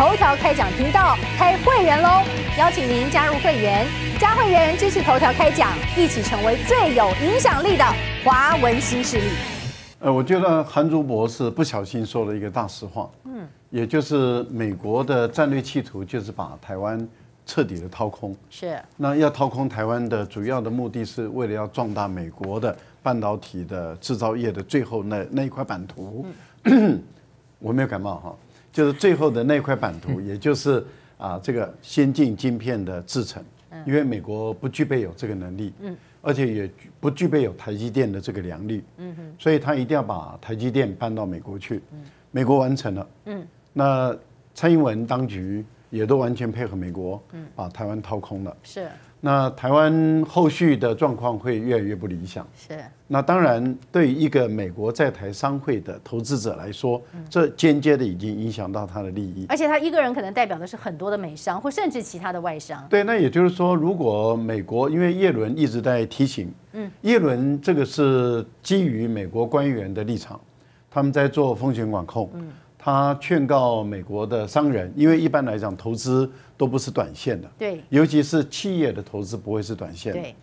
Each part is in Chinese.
头条开讲频道开会员喽！邀请您加入会员，加会员支持头条开讲，一起成为最有影响力的华文新势力。呃，我觉得韩竹博士不小心说了一个大实话，嗯，也就是美国的战略企图就是把台湾彻底的掏空。是，那要掏空台湾的主要的目的是为了要壮大美国的半导体的制造业的最后那那一块版图。我没有感冒哈，就是最后的那块版图，也就是啊这个先进晶片的制成，因为美国不具备有这个能力，嗯，而且也不具备有台积电的这个良率，嗯哼，所以他一定要把台积电搬到美国去，嗯，美国完成了，嗯，那蔡英文当局也都完全配合美国，嗯，把台湾掏空了，是。那台湾后续的状况会越来越不理想。是。那当然，对于一个美国在台商会的投资者来说，这间接的已经影响到他的利益。而且他一个人可能代表的是很多的美商，或甚至其他的外商。对，那也就是说，如果美国因为叶伦一直在提醒，嗯，叶伦这个是基于美国官员的立场，他们在做风险管控，嗯。他劝告美国的商人，因为一般来讲投资都不是短线的，对，尤其是企业的投资不会是短线的。对，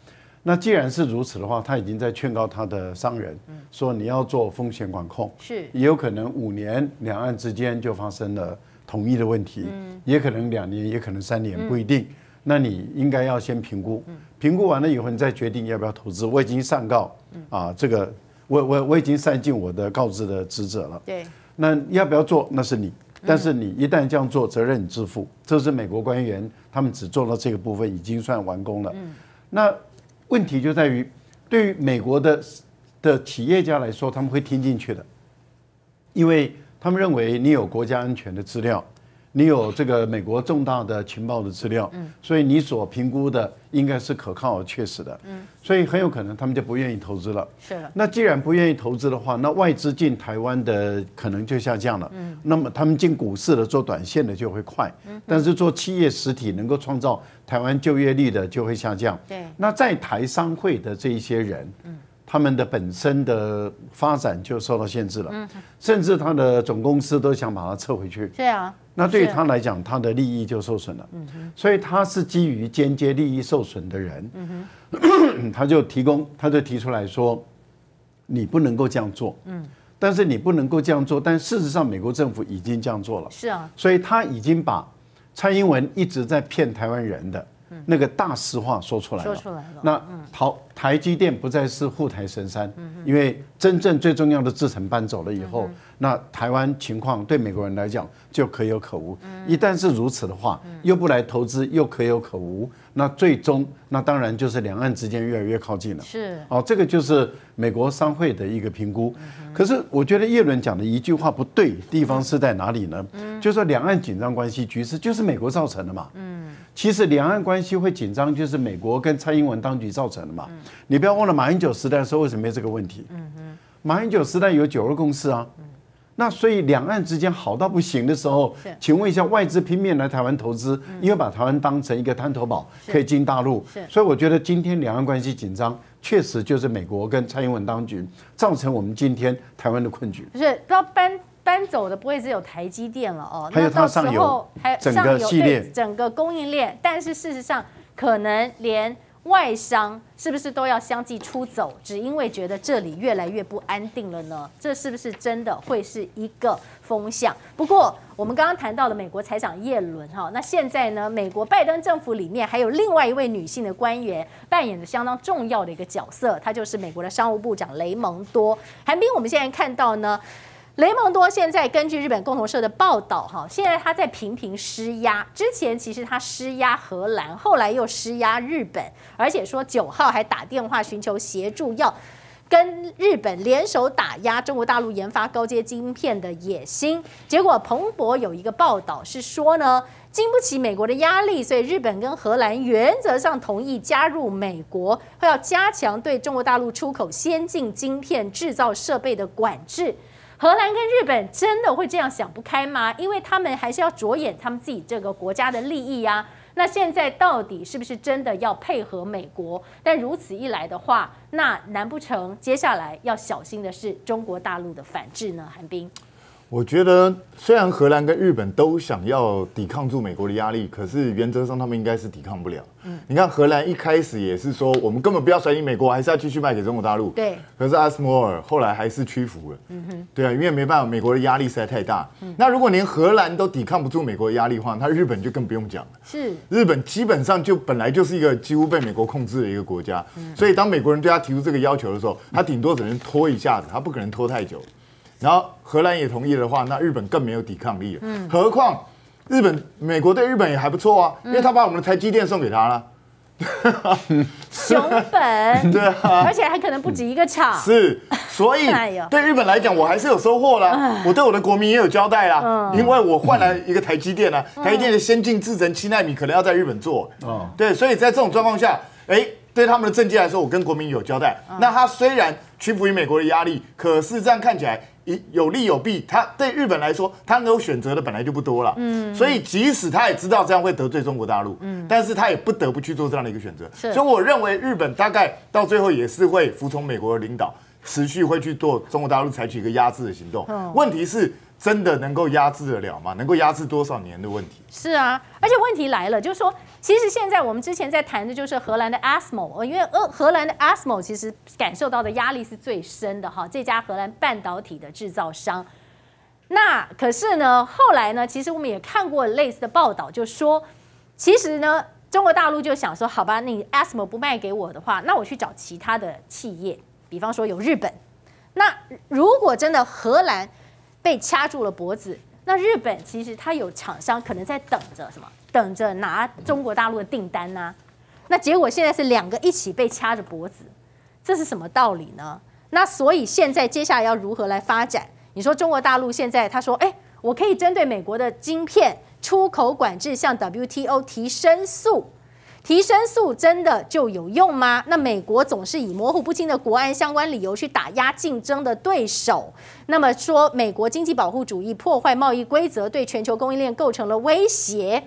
那既然是如此的话，他已经在劝告他的商人，说你要做风险管控，是，也有可能五年两岸之间就发生了统一的问题，嗯也可能两年，也可能三年，不一定。那你应该要先评估，评估完了以后，你再决定要不要投资。我已经上告，啊，这个我我我已经善尽我的告知的职责了。对。那要不要做？那是你，但是你一旦这样做，责任你自负。这是美国官员，他们只做到这个部分，已经算完工了。那问题就在于，对于美国的的企业家来说，他们会听进去的，因为他们认为你有国家安全的资料。你有这个美国重大的情报的资料，嗯，所以你所评估的应该是可靠、确实的，嗯，所以很有可能他们就不愿意投资了。是的。那既然不愿意投资的话，那外资进台湾的可能就下降了。嗯。那么他们进股市的做短线的就会快，嗯。但是做企业实体能够创造台湾就业率的就会下降。对。那在台商会的这一些人，嗯。他们的本身的发展就受到限制了，甚至他的总公司都想把它撤回去。对啊，那对于他来讲，他的利益就受损了。所以他是基于间接利益受损的人，他就提供，他就提出来说，你不能够这样做。嗯，但是你不能够这样做，但事实上美国政府已经这样做了。是啊，所以他已经把蔡英文一直在骗台湾人的。那个大实话说出来了，说出来了。那台台积电不再是护台神山，因为真正最重要的制程搬走了以后，那台湾情况对美国人来讲就可有可无。一旦是如此的话，又不来投资，又可有可无，那最终那当然就是两岸之间越来越靠近了。是哦，这个就是美国商会的一个评估。可是我觉得叶伦讲的一句话不对，地方是在哪里呢？就是说两岸紧张关系局势就是美国造成的嘛。嗯。其实两岸关系会紧张，就是美国跟蔡英文当局造成的嘛。你不要忘了马英九时代的时候为什么没这个问题？马英九时代有九二共识啊。那所以两岸之间好到不行的时候，请问一下外资拼命来台湾投资，因为把台湾当成一个滩头堡，可以进大陆。所以我觉得今天两岸关系紧张，确实就是美国跟蔡英文当局造成我们今天台湾的困局。不是要搬。搬走的不会只有台积电了哦，那到时候还整个系列、整个供应链，但是事实上可能连外商是不是都要相继出走，只因为觉得这里越来越不安定了呢？这是不是真的会是一个风向？不过我们刚刚谈到了美国财长耶伦哈，那现在呢，美国拜登政府里面还有另外一位女性的官员扮演着相当重要的一个角色，她就是美国的商务部长雷蒙多。韩冰，我们现在看到呢。雷蒙多现在根据日本共同社的报道，哈，现在他在频频施压。之前其实他施压荷兰，后来又施压日本，而且说九号还打电话寻求协助，要跟日本联手打压中国大陆研发高阶晶片的野心。结果彭博有一个报道是说呢，经不起美国的压力，所以日本跟荷兰原则上同意加入美国，会要加强对中国大陆出口先进晶片制造设备的管制。荷兰跟日本真的会这样想不开吗？因为他们还是要着眼他们自己这个国家的利益呀。那现在到底是不是真的要配合美国？但如此一来的话，那难不成接下来要小心的是中国大陆的反制呢？韩冰，我觉得虽然荷兰跟日本都想要抵抗住美国的压力，可是原则上他们应该是抵抗不了。嗯，你看荷兰一开始也是说，我们根本不要甩你美国，还是要继续卖给中国大陆。对。可是阿斯摩尔后来还是屈服了。嗯哼。对啊，因为没办法，美国的压力实在太大。嗯。那如果连荷兰都抵抗不住美国的压力的话，那日本就更不用讲了。是。日本基本上就本来就是一个几乎被美国控制的一个国家，所以当美国人对他提出这个要求的时候，他顶多只能拖一下子，他不可能拖太久。然后荷兰也同意的话，那日本更没有抵抗力了。嗯，何况日本、美国对日本也还不错啊，因为他把我们的台积电送给他了。熊本 对啊，而且还可能不止一个厂。是，所以 对日本来讲，我还是有收获啦。我对我的国民也有交代啦，因为我换来一个台积电啊，台积电的先进制程七纳米可能要在日本做。哦，对，所以在这种状况下，哎。对他们的政绩来说，我跟国民有交代。那他虽然屈服于美国的压力，可是这样看起来有有利有弊。他对日本来说，他能够选择的本来就不多了。嗯，所以即使他也知道这样会得罪中国大陆，嗯，但是他也不得不去做这样的一个选择。所以我认为日本大概到最后也是会服从美国的领导，持续会去做中国大陆采取一个压制的行动。问题是。真的能够压制得了吗？能够压制多少年的问题？是啊，而且问题来了，就是说，其实现在我们之前在谈的就是荷兰的 ASML，因为呃，荷兰的 ASML 其实感受到的压力是最深的哈，这家荷兰半导体的制造商。那可是呢，后来呢，其实我们也看过类似的报道，就说，其实呢，中国大陆就想说，好吧，你 ASML 不卖给我的话，那我去找其他的企业，比方说有日本。那如果真的荷兰。被掐住了脖子，那日本其实它有厂商可能在等着什么？等着拿中国大陆的订单呢？那结果现在是两个一起被掐着脖子，这是什么道理呢？那所以现在接下来要如何来发展？你说中国大陆现在他说，哎，我可以针对美国的晶片出口管制向 WTO 提申诉。提申诉真的就有用吗？那美国总是以模糊不清的国安相关理由去打压竞争的对手，那么说美国经济保护主义破坏贸易规则，对全球供应链构成了威胁。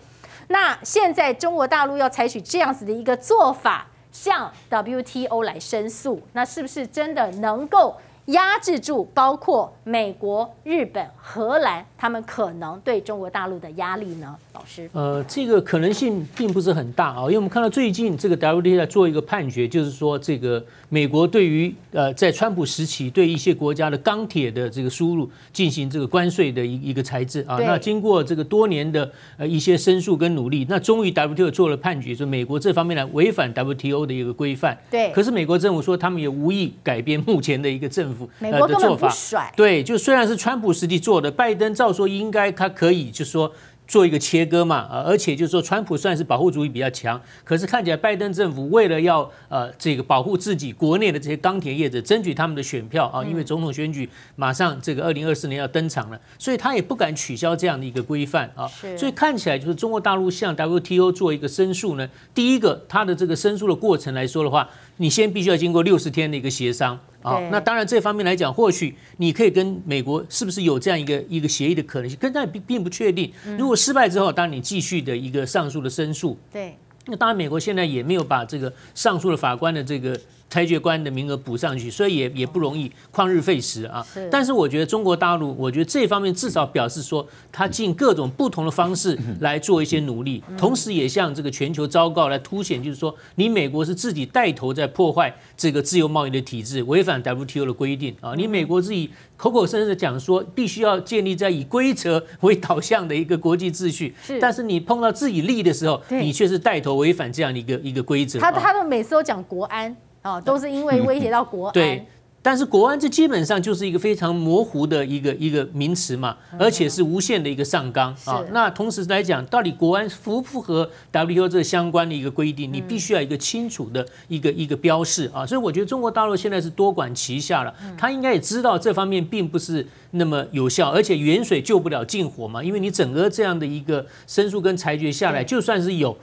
那现在中国大陆要采取这样子的一个做法，向 WTO 来申诉，那是不是真的能够？压制住包括美国、日本、荷兰，他们可能对中国大陆的压力呢？老师，呃，这个可能性并不是很大啊，因为我们看到最近这个 WTO 在做一个判决，就是说这个美国对于呃在川普时期对一些国家的钢铁的这个输入进行这个关税的一一个裁制啊，那经过这个多年的呃一些申诉跟努力，那终于 WTO 做了判决，说美国这方面呢违反 WTO 的一个规范。对，可是美国政府说他们也无意改变目前的一个政府。美国根本不甩，对，就虽然是川普实际做的，拜登照说应该他可以，就是说。做一个切割嘛，啊，而且就是说，川普算是保护主义比较强，可是看起来拜登政府为了要呃这个保护自己国内的这些钢铁业者，争取他们的选票啊，因为总统选举马上这个二零二四年要登场了，所以他也不敢取消这样的一个规范啊，所以看起来就是中国大陆向 WTO 做一个申诉呢，第一个它的这个申诉的过程来说的话，你先必须要经过六十天的一个协商。啊，那当然这方面来讲，或许你可以跟美国是不是有这样一个一个协议的可能性，跟但并并不确定。如果失败之后，当然你继续的一个上诉的申诉。对，那当然美国现在也没有把这个上诉的法官的这个。裁决官的名额补上去，所以也也不容易旷日费时啊。但是我觉得中国大陆，我觉得这方面至少表示说，他尽各种不同的方式来做一些努力，同时也向这个全球昭告，来凸显就是说，你美国是自己带头在破坏这个自由贸易的体制，违反 WTO 的规定啊。你美国自己口口声声的讲说，必须要建立在以规则为导向的一个国际秩序，但是你碰到自己利的时候，你却是带头违反这样的一个一个规则。他他们每次都讲国安。哦，都是因为威胁到国安。对，但是国安这基本上就是一个非常模糊的一个一个名词嘛，而且是无限的一个上纲啊。那同时来讲，到底国安符不符合 WTO 这相关的一个规定，你必须要一个清楚的一个一个标示啊。所以我觉得中国大陆现在是多管齐下了，他应该也知道这方面并不是那么有效，而且远水救不了近火嘛，因为你整个这样的一个申诉跟裁决下来，就算是有。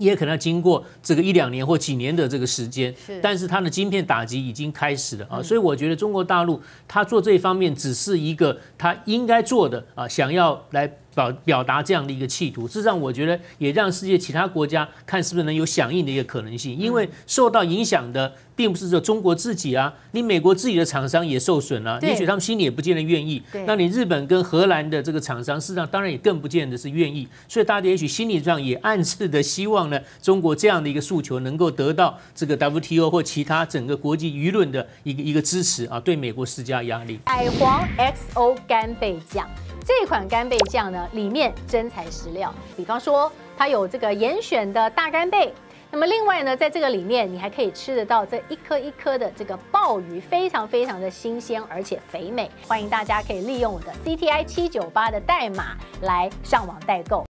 也可能要经过这个一两年或几年的这个时间，但是它的晶片打击已经开始了啊，所以我觉得中国大陆它做这一方面只是一个它应该做的啊，想要来表表达这样的一个企图，事实上我觉得也让世界其他国家看是不是能有响应的一个可能性，因为受到影响的并不是只有中国自己啊，你美国自己的厂商也受损了，也许他们心里也不见得愿意。那你日本跟荷兰的这个厂商，事实上当然也更不见得是愿意，所以大家也许心理上也暗示的希望呢，中国这样的一个诉求能够得到这个 WTO 或其他整个国际舆论的一个一个支持啊，对美国施加压力。海皇 XO 干贝酱。这款干贝酱呢，里面真材实料，比方说它有这个严选的大干贝，那么另外呢，在这个里面你还可以吃得到这一颗一颗的这个鲍鱼，非常非常的新鲜而且肥美。欢迎大家可以利用我的 CTI 七九八的代码来上网代购。